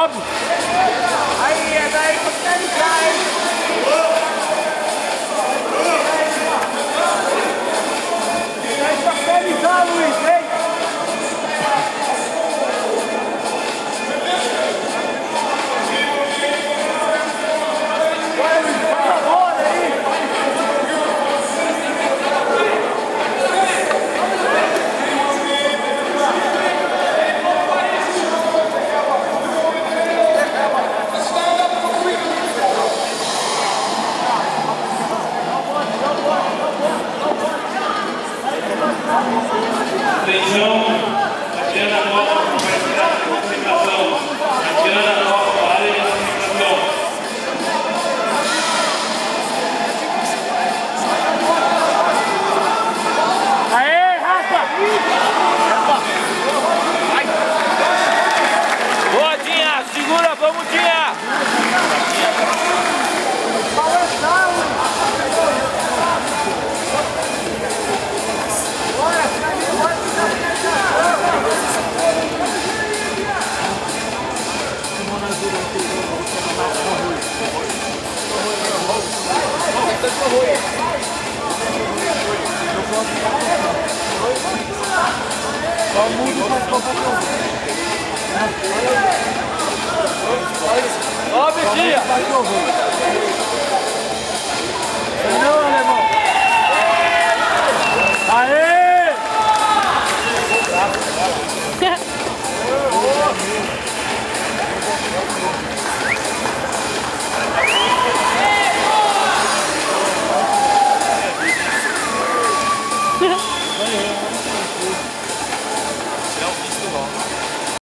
Bob Atenção, Só muda mais Later.